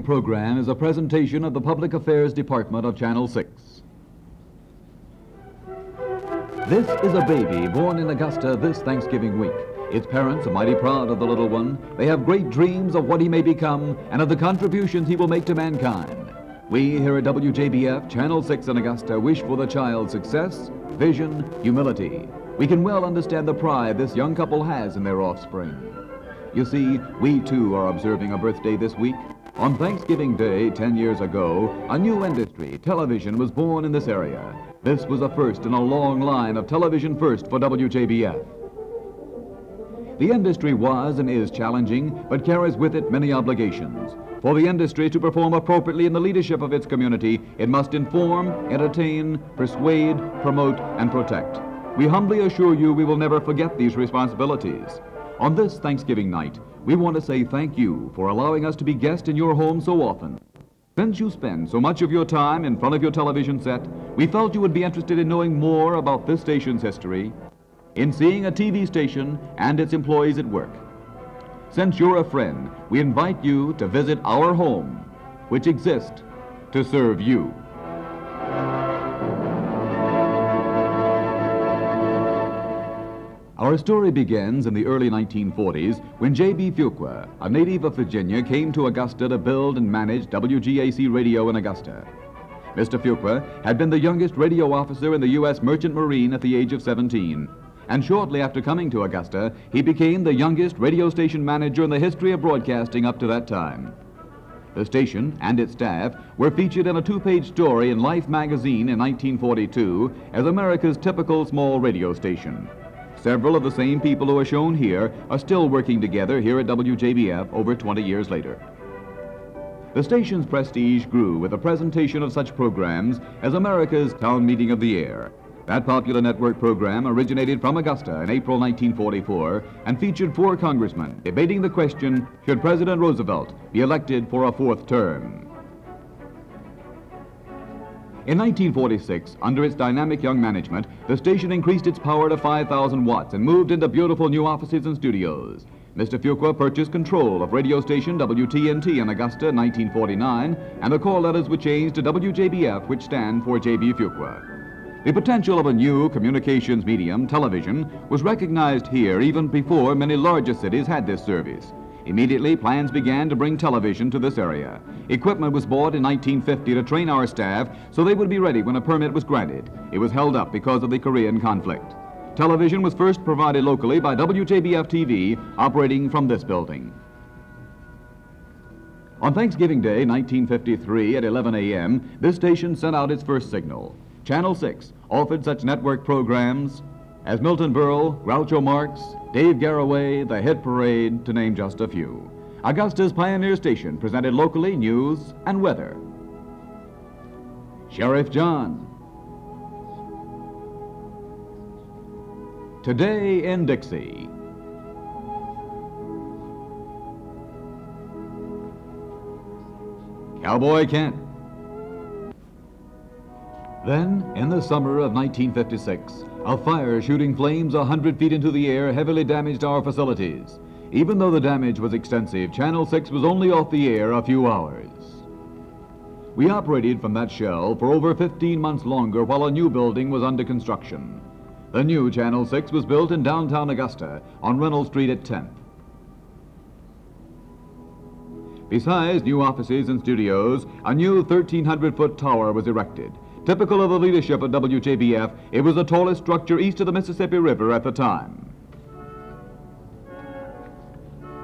program is a presentation of the Public Affairs Department of Channel 6. This is a baby born in Augusta this Thanksgiving week. Its parents are mighty proud of the little one. They have great dreams of what he may become and of the contributions he will make to mankind. We here at WJBF Channel 6 in Augusta wish for the child's success, vision, humility. We can well understand the pride this young couple has in their offspring. You see, we too are observing a birthday this week. On Thanksgiving Day, 10 years ago, a new industry, television, was born in this area. This was a first in a long line of television first for WJBF. The industry was and is challenging, but carries with it many obligations. For the industry to perform appropriately in the leadership of its community, it must inform, entertain, persuade, promote, and protect. We humbly assure you we will never forget these responsibilities. On this Thanksgiving night, we want to say thank you for allowing us to be guests in your home so often. Since you spend so much of your time in front of your television set, we felt you would be interested in knowing more about this station's history, in seeing a TV station and its employees at work. Since you're a friend, we invite you to visit our home, which exists to serve you. Our story begins in the early 1940s when J.B. Fuqua, a native of Virginia, came to Augusta to build and manage WGAC radio in Augusta. Mr. Fuqua had been the youngest radio officer in the U.S. Merchant Marine at the age of 17. And shortly after coming to Augusta, he became the youngest radio station manager in the history of broadcasting up to that time. The station and its staff were featured in a two-page story in Life magazine in 1942 as America's typical small radio station. Several of the same people who are shown here are still working together here at WJBF over 20 years later. The station's prestige grew with the presentation of such programs as America's Town Meeting of the Year. That popular network program originated from Augusta in April 1944 and featured four congressmen debating the question, should President Roosevelt be elected for a fourth term? In 1946, under its dynamic young management, the station increased its power to 5,000 watts and moved into beautiful new offices and studios. Mr. Fuqua purchased control of radio station WTNT in Augusta 1949, and the call letters were changed to WJBF, which stand for J.B. Fuqua. The potential of a new communications medium, television, was recognized here even before many larger cities had this service. Immediately, plans began to bring television to this area. Equipment was bought in 1950 to train our staff so they would be ready when a permit was granted. It was held up because of the Korean conflict. Television was first provided locally by WJBF TV, operating from this building. On Thanksgiving Day, 1953, at 11 a.m., this station sent out its first signal. Channel 6 offered such network programs as Milton Berle, Groucho Marx, Dave Garroway, The Hit Parade, to name just a few. Augusta's Pioneer Station presented locally news and weather. Sheriff John. Today in Dixie. Cowboy Kent. Then, in the summer of 1956, a fire shooting flames a hundred feet into the air heavily damaged our facilities. Even though the damage was extensive, Channel 6 was only off the air a few hours. We operated from that shell for over 15 months longer while a new building was under construction. The new Channel 6 was built in downtown Augusta on Reynolds Street at 10th. Besides new offices and studios, a new 1,300-foot tower was erected. Typical of the leadership of WJBF, it was the tallest structure east of the Mississippi River at the time.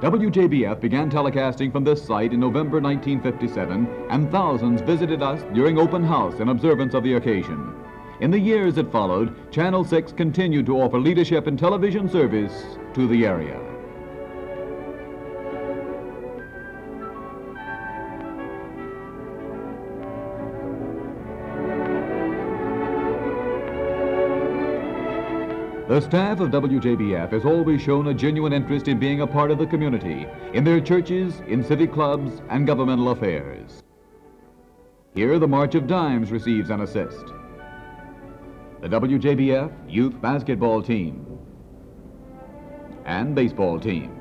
WJBF began telecasting from this site in November 1957, and thousands visited us during open house in observance of the occasion. In the years that followed, Channel 6 continued to offer leadership in television service to the area. The staff of WJBF has always shown a genuine interest in being a part of the community, in their churches, in civic clubs, and governmental affairs. Here, the March of Dimes receives an assist. The WJBF youth basketball team and baseball team.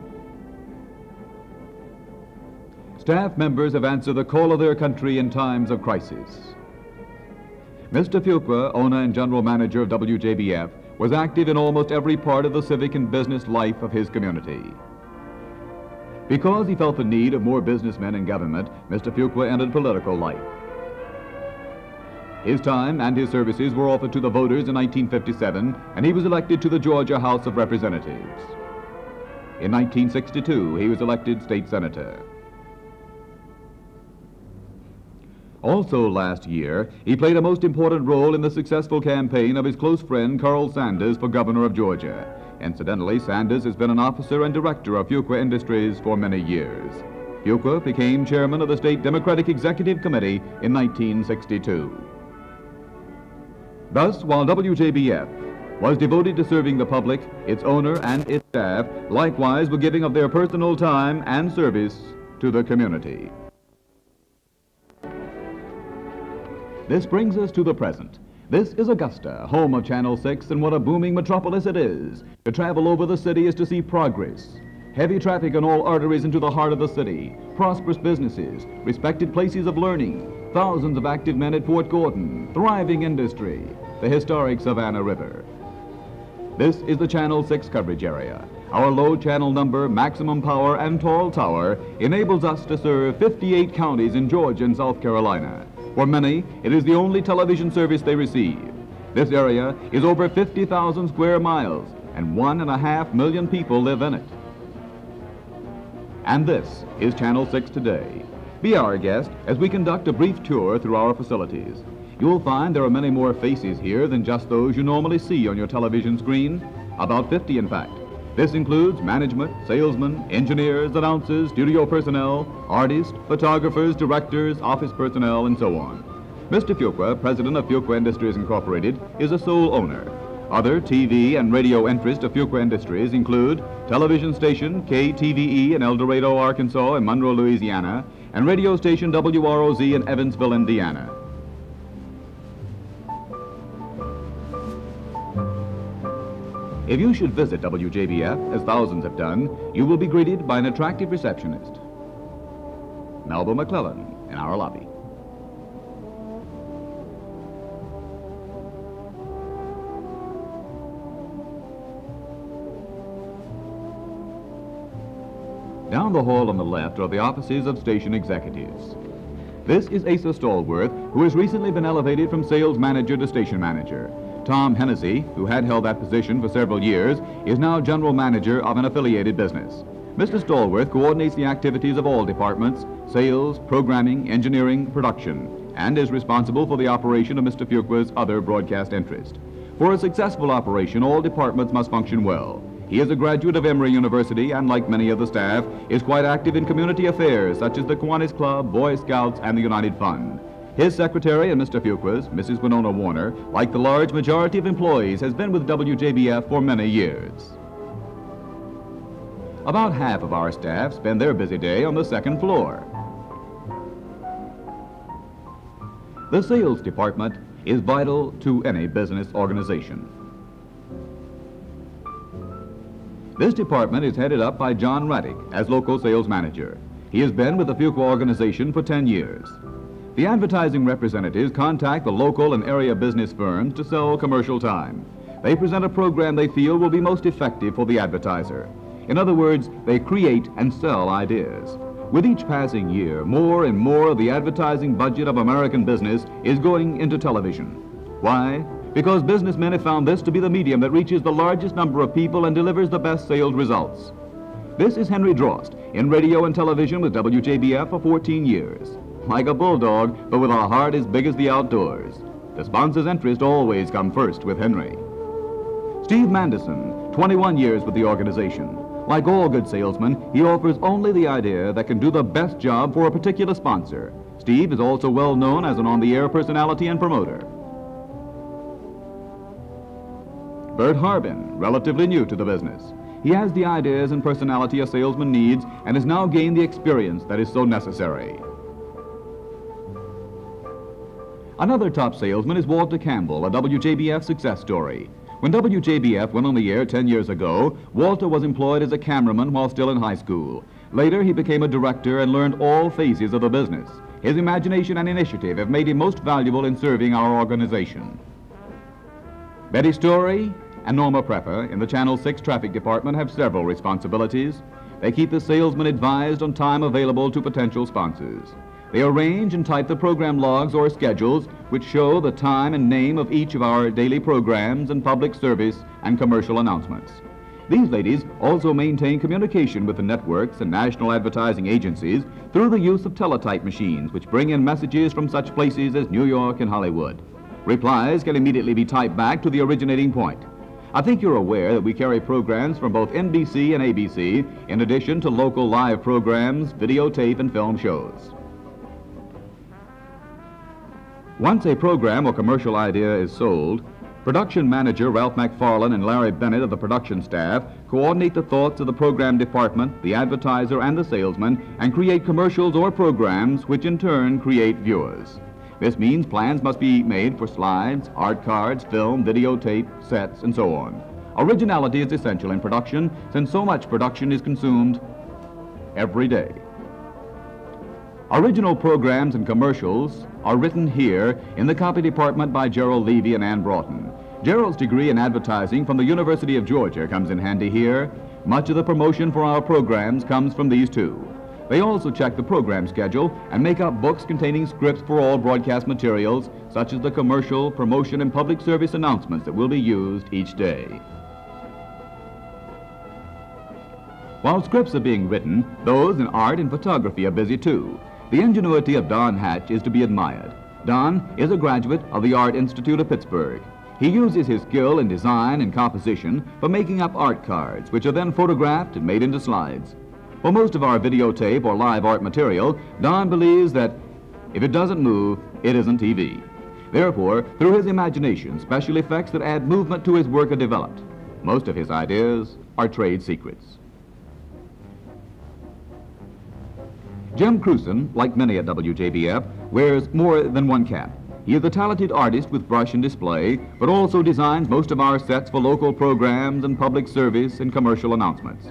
staff members have answered the call of their country in times of crisis. Mr. Fuqua, owner and general manager of WJBF, was active in almost every part of the civic and business life of his community. Because he felt the need of more businessmen in government, Mr. Fuqua entered political life. His time and his services were offered to the voters in 1957, and he was elected to the Georgia House of Representatives. In 1962, he was elected state senator. Also last year, he played a most important role in the successful campaign of his close friend Carl Sanders for governor of Georgia. Incidentally, Sanders has been an officer and director of Fuqua Industries for many years. Fuqua became chairman of the State Democratic Executive Committee in 1962. Thus, while WJBF was devoted to serving the public, its owner and its staff likewise were giving of their personal time and service to the community. This brings us to the present. This is Augusta, home of Channel 6, and what a booming metropolis it is. To travel over the city is to see progress. Heavy traffic on all arteries into the heart of the city, prosperous businesses, respected places of learning, thousands of active men at Fort Gordon, thriving industry, the historic Savannah River. This is the Channel 6 coverage area. Our low channel number, maximum power, and tall tower enables us to serve 58 counties in Georgia and South Carolina. For many, it is the only television service they receive. This area is over 50,000 square miles, and one and a half million people live in it. And this is Channel 6 Today. Be our guest as we conduct a brief tour through our facilities. You'll find there are many more faces here than just those you normally see on your television screen. About 50, in fact. This includes management, salesmen, engineers, announcers, studio personnel, artists, photographers, directors, office personnel, and so on. Mr. Fuqua, president of Fuqua Industries Incorporated, is a sole owner. Other TV and radio interests of Fuqua Industries include television station KTVE in El Dorado, Arkansas and Monroe, Louisiana, and radio station WROZ in Evansville, Indiana. If you should visit WJBF, as thousands have done, you will be greeted by an attractive receptionist, Melba McClellan, in our lobby. Down the hall on the left are the offices of station executives. This is Asa Stallworth, who has recently been elevated from sales manager to station manager. Tom Hennessy, who had held that position for several years, is now general manager of an affiliated business. Mr. Stallworth coordinates the activities of all departments, sales, programming, engineering, production, and is responsible for the operation of Mr. Fuqua's other broadcast interest. For a successful operation, all departments must function well. He is a graduate of Emory University and, like many of the staff, is quite active in community affairs such as the Kiwanis Club, Boy Scouts, and the United Fund. His secretary and Mr. Fuqua's, Mrs. Winona Warner, like the large majority of employees, has been with WJBF for many years. About half of our staff spend their busy day on the second floor. The sales department is vital to any business organization. This department is headed up by John Raddick as local sales manager. He has been with the Fuqua organization for 10 years. The advertising representatives contact the local and area business firms to sell commercial time. They present a program they feel will be most effective for the advertiser. In other words, they create and sell ideas. With each passing year, more and more of the advertising budget of American business is going into television. Why? Because businessmen have found this to be the medium that reaches the largest number of people and delivers the best sales results. This is Henry Drost in radio and television with WJBF for 14 years like a bulldog, but with a heart as big as the outdoors. The sponsor's interest always come first with Henry. Steve Manderson, 21 years with the organization. Like all good salesmen, he offers only the idea that can do the best job for a particular sponsor. Steve is also well known as an on-the-air personality and promoter. Bert Harbin, relatively new to the business. He has the ideas and personality a salesman needs and has now gained the experience that is so necessary. Another top salesman is Walter Campbell, a WJBF success story. When WJBF went on the air 10 years ago, Walter was employed as a cameraman while still in high school. Later, he became a director and learned all phases of the business. His imagination and initiative have made him most valuable in serving our organization. Betty Story and Norma Prepper in the Channel 6 Traffic Department have several responsibilities. They keep the salesman advised on time available to potential sponsors. They arrange and type the program logs or schedules which show the time and name of each of our daily programs and public service and commercial announcements. These ladies also maintain communication with the networks and national advertising agencies through the use of teletype machines which bring in messages from such places as New York and Hollywood. Replies can immediately be typed back to the originating point. I think you're aware that we carry programs from both NBC and ABC, in addition to local live programs, videotape, and film shows. Once a program or commercial idea is sold, production manager Ralph McFarlane and Larry Bennett of the production staff coordinate the thoughts of the program department, the advertiser, and the salesman, and create commercials or programs which in turn create viewers. This means plans must be made for slides, art cards, film, videotape, sets, and so on. Originality is essential in production since so much production is consumed every day. Original programs and commercials are written here in the copy department by Gerald Levy and Ann Broughton. Gerald's degree in advertising from the University of Georgia comes in handy here. Much of the promotion for our programs comes from these two. They also check the program schedule and make up books containing scripts for all broadcast materials, such as the commercial, promotion, and public service announcements that will be used each day. While scripts are being written, those in art and photography are busy too. The ingenuity of Don Hatch is to be admired. Don is a graduate of the Art Institute of Pittsburgh. He uses his skill in design and composition for making up art cards, which are then photographed and made into slides. For most of our videotape or live art material, Don believes that if it doesn't move, it isn't TV. Therefore, through his imagination, special effects that add movement to his work are developed. Most of his ideas are trade secrets. Jim Cruson, like many at WJBF, wears more than one cap. He is a talented artist with brush and display, but also designs most of our sets for local programs and public service and commercial announcements.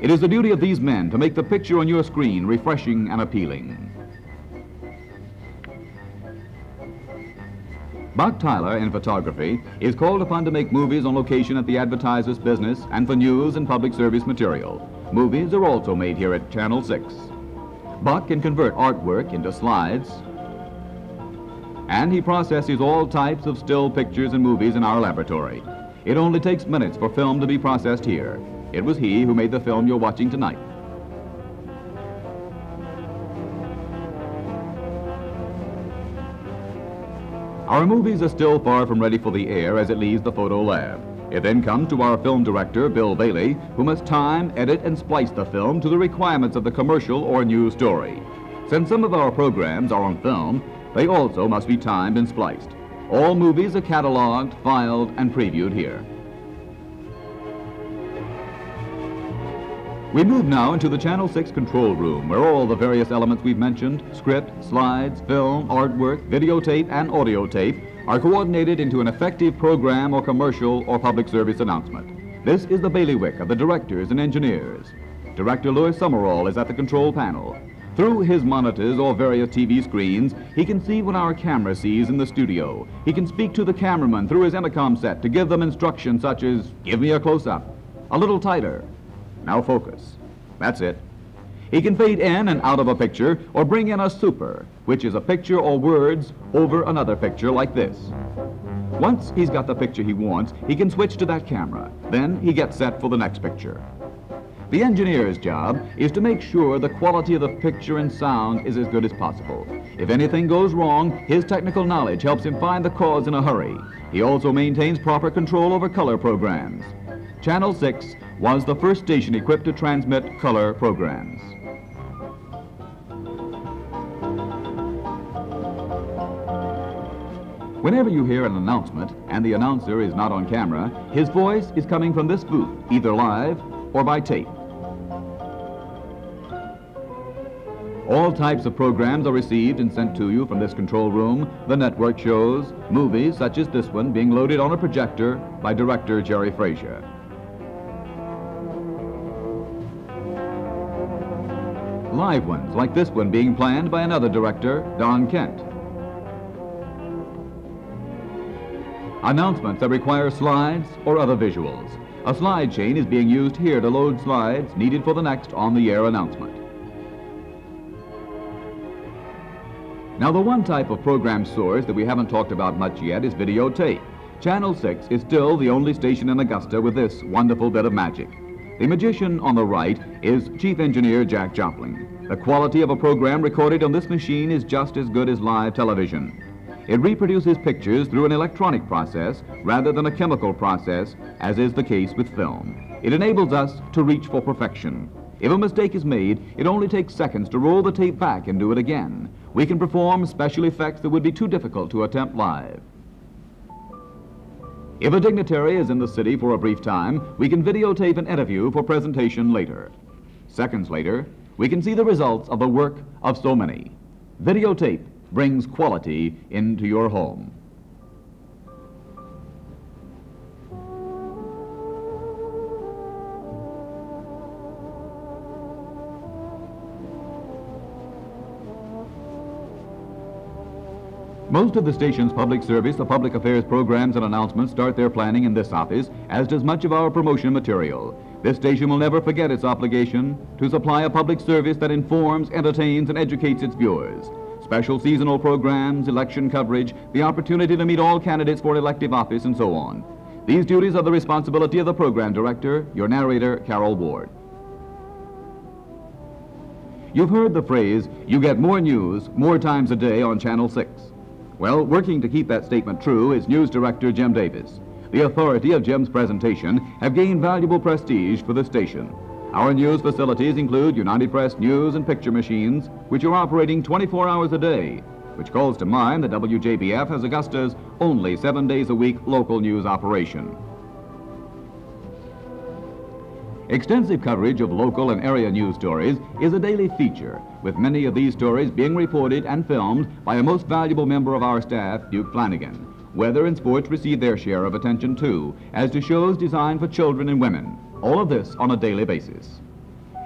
It is the duty of these men to make the picture on your screen refreshing and appealing. Buck Tyler in photography is called upon to make movies on location at the advertiser's business and for news and public service material. Movies are also made here at Channel 6. Buck can convert artwork into slides, and he processes all types of still pictures and movies in our laboratory. It only takes minutes for film to be processed here. It was he who made the film you're watching tonight. Our movies are still far from ready for the air as it leaves the photo lab. It then comes to our film director, Bill Bailey, who must time, edit, and splice the film to the requirements of the commercial or news story. Since some of our programs are on film, they also must be timed and spliced. All movies are cataloged, filed, and previewed here. We move now into the Channel 6 control room where all the various elements we've mentioned, script, slides, film, artwork, videotape, and audio tape, are coordinated into an effective program or commercial or public service announcement. This is the bailiwick of the directors and engineers. Director Louis Summerall is at the control panel. Through his monitors or various TV screens, he can see what our camera sees in the studio. He can speak to the cameraman through his intercom set to give them instructions such as, give me a close-up, a little tighter, now focus. That's it. He can fade in and out of a picture or bring in a super, which is a picture or words over another picture like this. Once he's got the picture he wants, he can switch to that camera. Then he gets set for the next picture. The engineer's job is to make sure the quality of the picture and sound is as good as possible. If anything goes wrong, his technical knowledge helps him find the cause in a hurry. He also maintains proper control over color programs. Channel 6 was the first station equipped to transmit color programs. Whenever you hear an announcement and the announcer is not on camera, his voice is coming from this booth, either live or by tape. All types of programs are received and sent to you from this control room. The network shows, movies such as this one being loaded on a projector by director Jerry Frazier. Live ones like this one being planned by another director, Don Kent. Announcements that require slides or other visuals. A slide chain is being used here to load slides needed for the next on-the-air announcement. Now, the one type of program source that we haven't talked about much yet is videotape. Channel 6 is still the only station in Augusta with this wonderful bit of magic. The magician on the right is Chief Engineer Jack Joplin. The quality of a program recorded on this machine is just as good as live television. It reproduces pictures through an electronic process rather than a chemical process, as is the case with film. It enables us to reach for perfection. If a mistake is made, it only takes seconds to roll the tape back and do it again. We can perform special effects that would be too difficult to attempt live. If a dignitary is in the city for a brief time, we can videotape an interview for presentation later. Seconds later, we can see the results of the work of so many. Videotape brings quality into your home. Most of the station's public service, the public affairs programs and announcements start their planning in this office, as does much of our promotion material. This station will never forget its obligation to supply a public service that informs, entertains, and educates its viewers. Special seasonal programs, election coverage, the opportunity to meet all candidates for elective office, and so on. These duties are the responsibility of the program director, your narrator, Carol Ward. You've heard the phrase, you get more news more times a day on Channel 6. Well, working to keep that statement true is news director Jim Davis. The authority of Jim's presentation have gained valuable prestige for the station. Our news facilities include United Press news and picture machines, which are operating 24 hours a day, which calls to mind that WJBF has Augusta's only seven days a week local news operation. Extensive coverage of local and area news stories is a daily feature, with many of these stories being reported and filmed by a most valuable member of our staff, Duke Flanagan. Weather and sports receive their share of attention too, as do shows designed for children and women. All of this on a daily basis.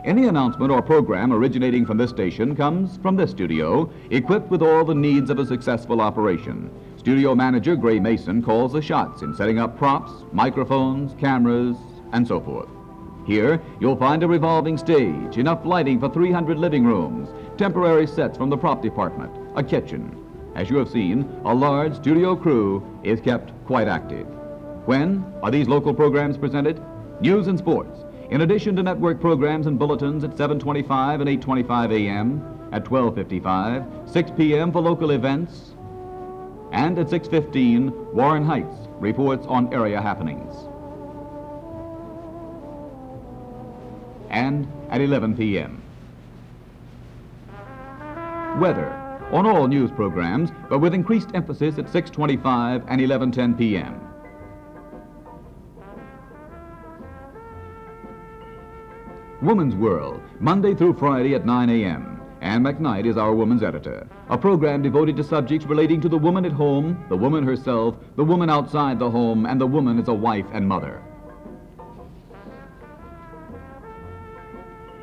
Any announcement or program originating from this station comes from this studio, equipped with all the needs of a successful operation. Studio manager Gray Mason calls the shots in setting up props, microphones, cameras, and so forth. Here, you'll find a revolving stage, enough lighting for 300 living rooms, temporary sets from the prop department, a kitchen. As you have seen, a large studio crew is kept quite active. When are these local programs presented? News and sports. In addition to network programs and bulletins at 7.25 and 8.25 a.m., at 12.55, 6 p.m. for local events, and at 6.15, Warren Heights reports on area happenings. and at 11 p.m. Weather on all news programs, but with increased emphasis at 6.25 and 11.10 p.m. Woman's World, Monday through Friday at 9 a.m. Ann McKnight is our woman's editor. A program devoted to subjects relating to the woman at home, the woman herself, the woman outside the home, and the woman as a wife and mother.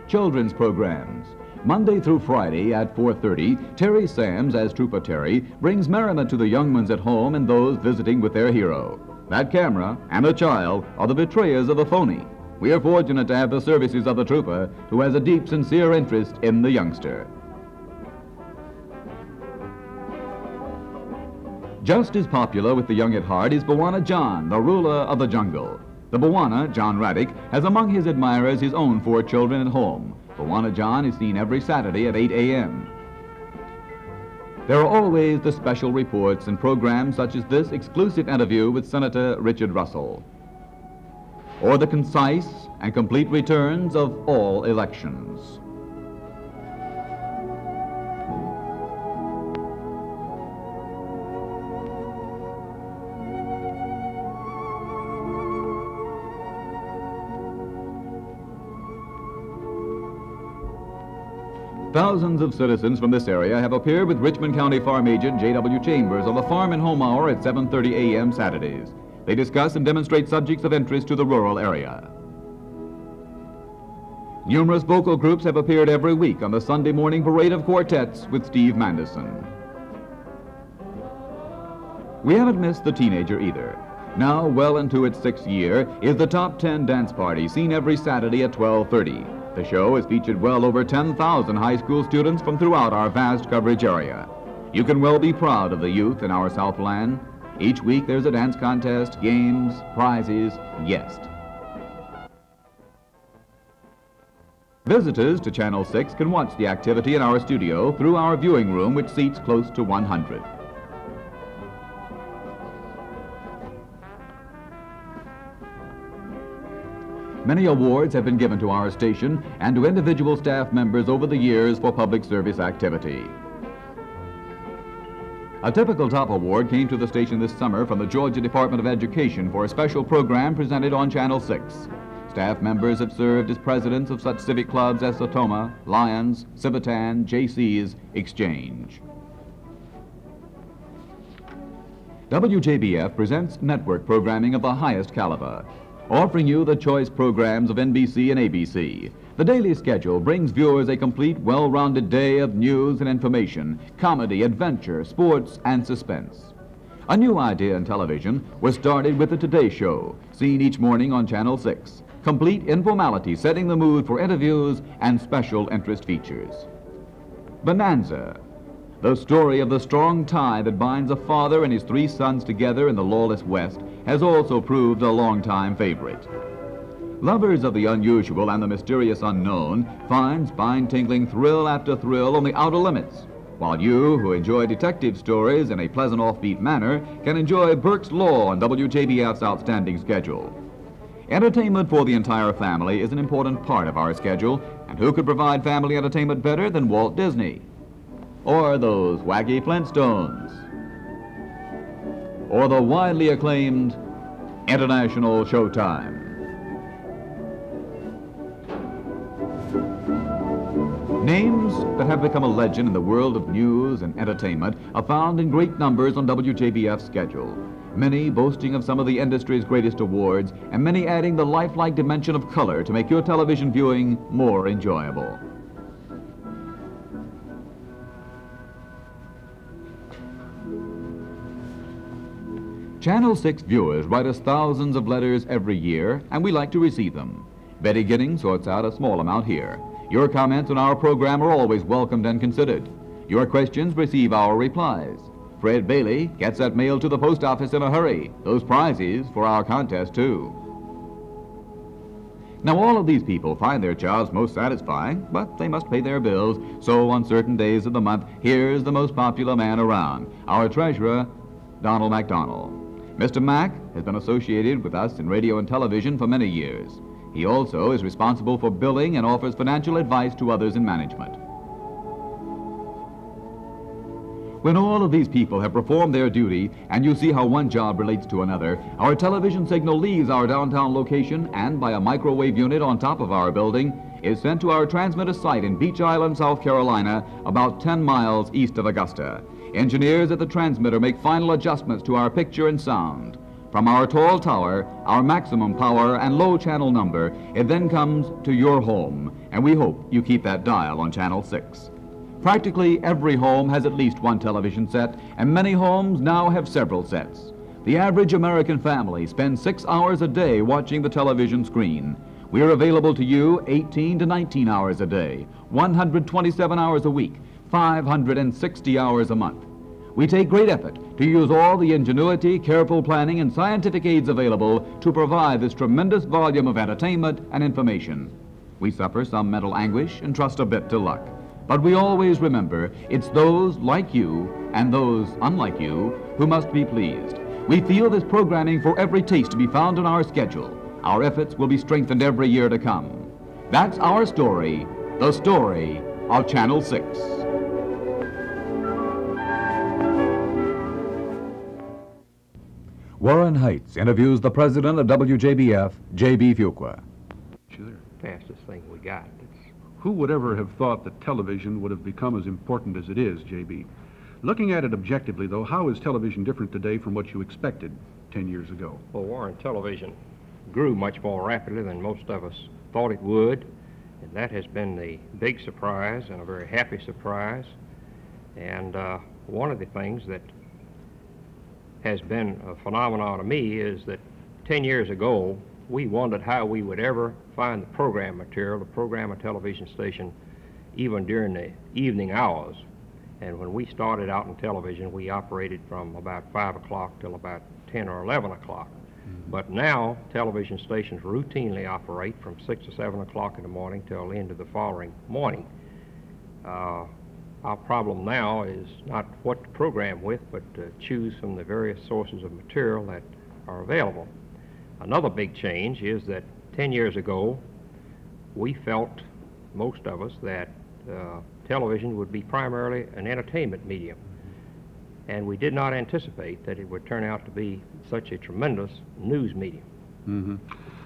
children's programs. Monday through Friday at 4.30, Terry Sams as Trooper Terry brings merriment to the young ones at home and those visiting with their hero. That camera and the child are the betrayers of the phony. We are fortunate to have the services of the trooper who has a deep, sincere interest in the youngster. Just as popular with the young at heart is Bwana John, the ruler of the jungle. The Bwana, John Raddick, has among his admirers his own four children at home. Bwana John is seen every Saturday at 8 a.m. There are always the special reports and programs such as this exclusive interview with Senator Richard Russell, or the concise and complete returns of all elections. Thousands of citizens from this area have appeared with Richmond County Farm Agent J.W. Chambers on the Farm and Home Hour at 7.30 a.m. Saturdays. They discuss and demonstrate subjects of interest to the rural area. Numerous vocal groups have appeared every week on the Sunday morning parade of quartets with Steve Manderson. We haven't missed the teenager either. Now, well into its sixth year, is the Top 10 Dance Party seen every Saturday at 1230. The show has featured well over 10,000 high school students from throughout our vast coverage area. You can well be proud of the youth in our Southland. Each week there's a dance contest, games, prizes, guests. Visitors to Channel 6 can watch the activity in our studio through our viewing room, which seats close to 100. Many awards have been given to our station and to individual staff members over the years for public service activity. A typical top award came to the station this summer from the Georgia Department of Education for a special program presented on Channel 6. Staff members have served as presidents of such civic clubs as Sertoma, Lions, Civitan, JC's, Exchange. WJBF presents network programming of the highest caliber, offering you the choice programs of NBC and ABC. The daily schedule brings viewers a complete, well-rounded day of news and information, comedy, adventure, sports, and suspense. A new idea in television was started with the Today Show, seen each morning on Channel 6 complete informality setting the mood for interviews and special interest features. Bonanza, the story of the strong tie that binds a father and his three sons together in the lawless West, has also proved a long-time favorite. Lovers of the unusual and the mysterious unknown find spine-tingling thrill after thrill on the outer limits, while you, who enjoy detective stories in a pleasant offbeat manner, can enjoy Burke's Law on WJBF's outstanding schedule. Entertainment for the entire family is an important part of our schedule, and who could provide family entertainment better than Walt Disney? Or those wacky Flintstones? Or the widely acclaimed International Showtime? Names that have become a legend in the world of news and entertainment are found in great numbers on WJBF's schedule many boasting of some of the industry's greatest awards, and many adding the lifelike dimension of color to make your television viewing more enjoyable. Channel 6 viewers write us thousands of letters every year, and we like to receive them. Betty Giddings sorts out a small amount here. Your comments on our program are always welcomed and considered. Your questions receive our replies. Fred Bailey gets that mail to the post office in a hurry. Those prizes for our contest, too. Now, all of these people find their jobs most satisfying, but they must pay their bills. So, on certain days of the month, here's the most popular man around, our treasurer, Donald MacDonald. Mr. Mack has been associated with us in radio and television for many years. He also is responsible for billing and offers financial advice to others in management. When all of these people have performed their duty and you see how one job relates to another, our television signal leaves our downtown location and by a microwave unit on top of our building is sent to our transmitter site in Beech Island, South Carolina, about 10 miles east of Augusta. Engineers at the transmitter make final adjustments to our picture and sound. From our tall tower, our maximum power and low channel number, it then comes to your home, and we hope you keep that dial on channel 6. Practically every home has at least one television set, and many homes now have several sets. The average American family spends six hours a day watching the television screen. We are available to you 18 to 19 hours a day, 127 hours a week, 560 hours a month. We take great effort to use all the ingenuity, careful planning, and scientific aids available to provide this tremendous volume of entertainment and information. We suffer some mental anguish and trust a bit to luck. But we always remember it's those like you and those unlike you who must be pleased. We feel this programming for every taste to be found in our schedule. Our efforts will be strengthened every year to come. That's our story, the story of Channel 6. Warren Heights interviews the president of WJBF, J.B. Fuqua. Sure, fastest thing we got. Who would ever have thought that television would have become as important as it is, J.B.? Looking at it objectively, though, how is television different today from what you expected 10 years ago? Well, Warren, television grew much more rapidly than most of us thought it would. And that has been the big surprise and a very happy surprise. And uh, one of the things that has been a phenomenon to me is that 10 years ago, we wondered how we would ever find the program material to program a television station even during the evening hours. And when we started out in television, we operated from about 5 o'clock till about 10 or 11 o'clock. But now, television stations routinely operate from 6 or 7 o'clock in the morning till the end of the following morning. Uh, our problem now is not what to program with, but to choose from the various sources of material that are available. Another big change is that 10 years ago, we felt, most of us, that uh, television would be primarily an entertainment medium. And we did not anticipate that it would turn out to be such a tremendous news medium. hmm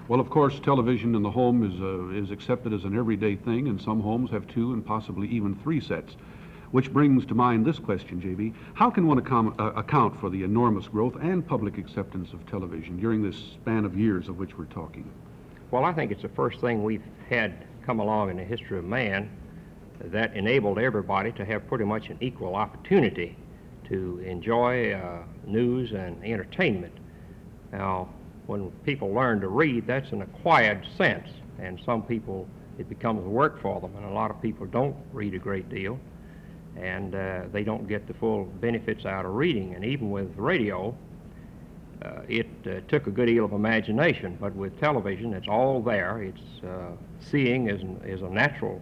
Well, of course, television in the home is, uh, is accepted as an everyday thing, and some homes have two and possibly even three sets. Which brings to mind this question, JB. How can one uh, account for the enormous growth and public acceptance of television during this span of years of which we're talking? Well, I think it's the first thing we've had come along in the history of man that enabled everybody to have pretty much an equal opportunity to enjoy uh, news and entertainment. Now, when people learn to read, that's an acquired sense, and some people, it becomes work for them, and a lot of people don't read a great deal, and uh, they don't get the full benefits out of reading. And even with radio, uh, it uh, took a good deal of imagination, but with television, it's all there. It's uh, seeing is, an, is a natural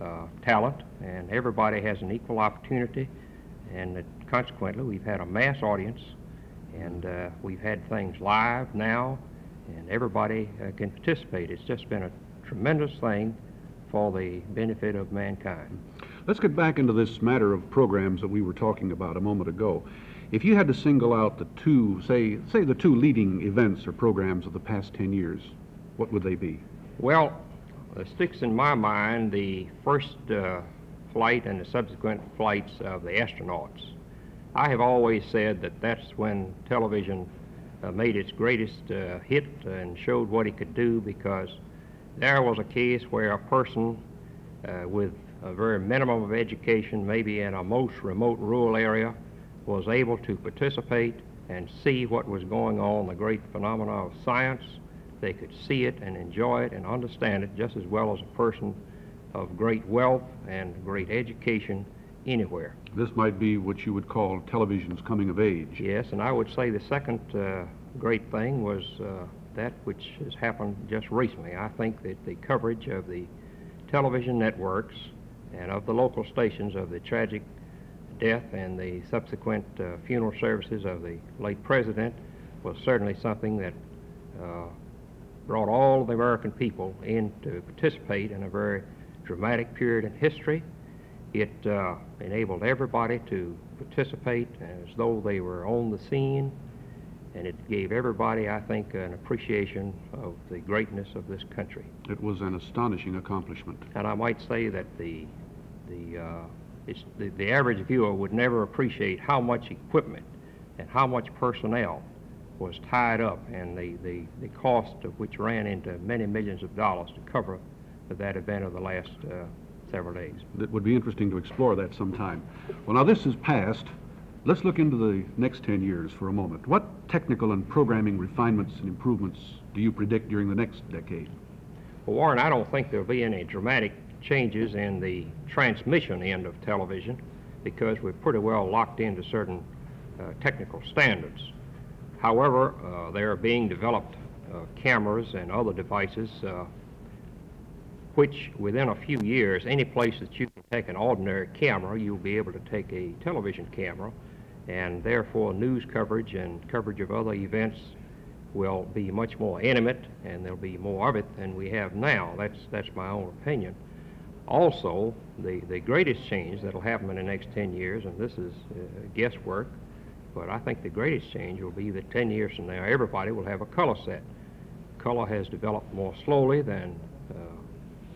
uh, talent, and everybody has an equal opportunity, and consequently, we've had a mass audience, and uh, we've had things live now, and everybody can participate. It's just been a tremendous thing for the benefit of mankind. Let's get back into this matter of programs that we were talking about a moment ago. If you had to single out the two, say, say the two leading events or programs of the past 10 years, what would they be? Well, uh, sticks in my mind the first uh, flight and the subsequent flights of the astronauts. I have always said that that's when television uh, made its greatest uh, hit and showed what it could do because there was a case where a person uh, with a very minimum of education, maybe in a most remote rural area, was able to participate and see what was going on, the great phenomena of science. They could see it and enjoy it and understand it just as well as a person of great wealth and great education anywhere. This might be what you would call television's coming of age. Yes, and I would say the second uh, great thing was uh, that which has happened just recently. I think that the coverage of the television networks and of the local stations of the tragic death and the subsequent uh, funeral services of the late president was certainly something that uh, brought all the American people in to participate in a very dramatic period in history. It uh, enabled everybody to participate as though they were on the scene, and it gave everybody, I think, an appreciation of the greatness of this country. It was an astonishing accomplishment. And I might say that the, the, uh, it's, the, the average viewer would never appreciate how much equipment and how much personnel was tied up and the, the, the cost of which ran into many millions of dollars to cover that event of the last uh, several days. It would be interesting to explore that sometime. Well, now this is past. Let's look into the next 10 years for a moment. What technical and programming refinements and improvements do you predict during the next decade? Well, Warren, I don't think there'll be any dramatic changes in the transmission end of television because we're pretty well locked into certain uh, technical standards. However, uh, there are being developed uh, cameras and other devices uh, which within a few years, any place that you can take an ordinary camera, you'll be able to take a television camera, and therefore news coverage and coverage of other events will be much more intimate, and there'll be more of it than we have now. That's, that's my own opinion. Also, the, the greatest change that'll happen in the next 10 years, and this is uh, guesswork, but I think the greatest change will be that 10 years from now, everybody will have a color set. Color has developed more slowly than uh,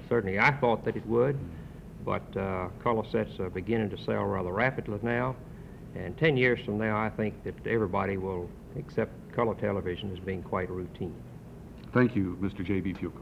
certainly I thought that it would, but uh, color sets are beginning to sell rather rapidly now. And 10 years from now, I think that everybody will accept color television as being quite routine. Thank you, Mr. J.B. Fuqua.